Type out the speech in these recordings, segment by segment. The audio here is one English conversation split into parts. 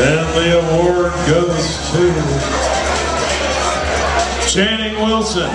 And the award goes to Channing Wilson.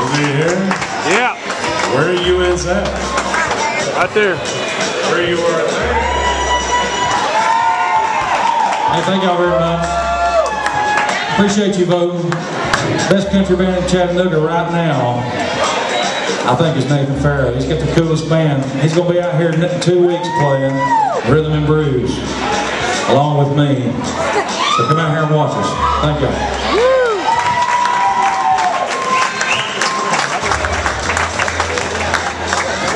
Is he here? Yeah, Where are you is at? right there. Where you are there? Hey, thank y'all very much. Appreciate you voting. Best country band in Chattanooga right now, I think is Nathan Farrow. He's got the coolest band. He's gonna be out here in two weeks playing Rhythm and Blues, along with me. So come out here and watch us. Thank y'all.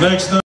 Next up.